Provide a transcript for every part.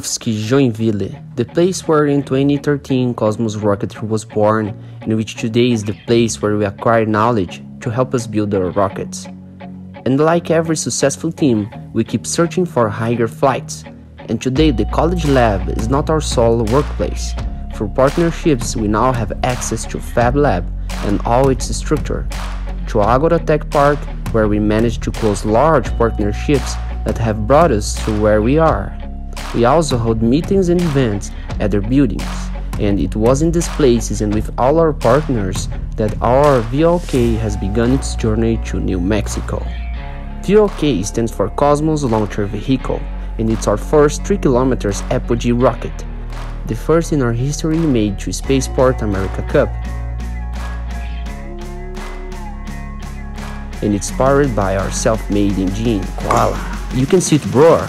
UFSC Joinville, the place where in 2013 Kosmos Rocketry was born and which today is the place where we acquire knowledge to help us build our rockets. And like every successful team, we keep searching for higher flights. And today the college lab is not our sole workplace. Through partnerships, we now have access to Fab Lab and all its structure, to Agora Tech Park, where we managed to close large partnerships that have brought us to where we are. We also hold meetings and events at their buildings, and it was in these places and with all our partners that our VLK has begun its journey to New Mexico. VLK stands for Kosmos Launcher Vehicle, and it's our first 3 km apogee rocket, the first in our history made to Spaceport America Cup. And it's powered by our self-made engine, Koala. You can see it roar.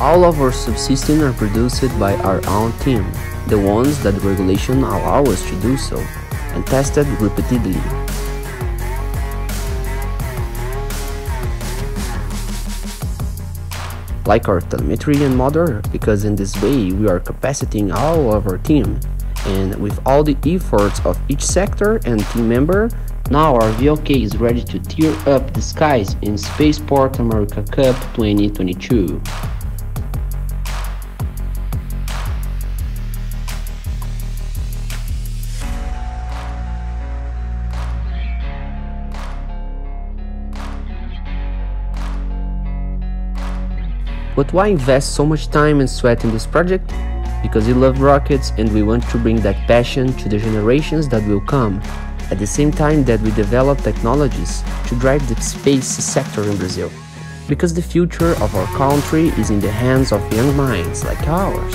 All of our subsystems are produced by our own team, the ones that regulation allow us to do so, and tested repeatedly. Like our telemetry and motor, because in this way we are capacitating all of our team, and with all the efforts of each sector and team member, now our VLK is ready to tear up the skies in Spaceport America Cup 2022. But why invest so much time and sweat in this project? Because we love rockets and we want to bring that passion to the generations that will come, at the same time that we develop technologies to drive the space sector in Brazil. Because the future of our country is in the hands of young minds like ours.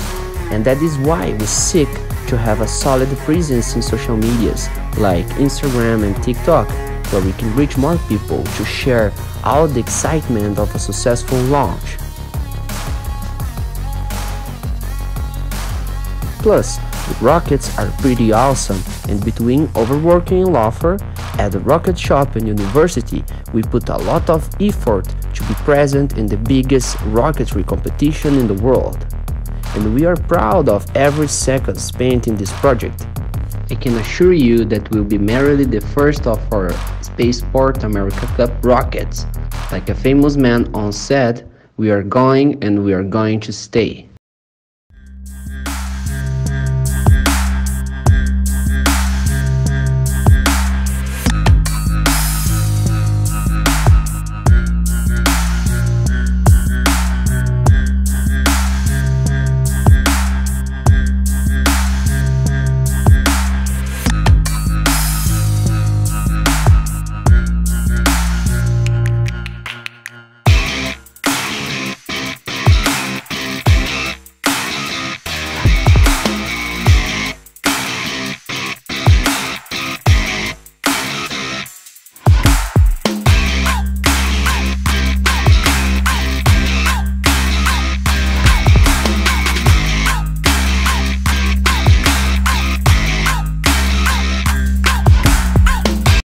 And that is why we seek to have a solid presence in social medias like Instagram and TikTok, where we can reach more people to share all the excitement of a successful launch. Plus, the rockets are pretty awesome and between overworking and Laufer, at the rocket shop and university, we put a lot of effort to be present in the biggest rocketry competition in the world. And we are proud of every second spent in this project. I can assure you that we'll be merely the first of our Spaceport America Cup rockets. Like a famous man once said, we are going and we are going to stay.